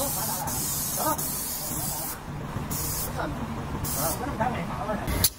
Đó. Đó. Đó. Đó. Đó. Đó. Đó. Đó. Đó.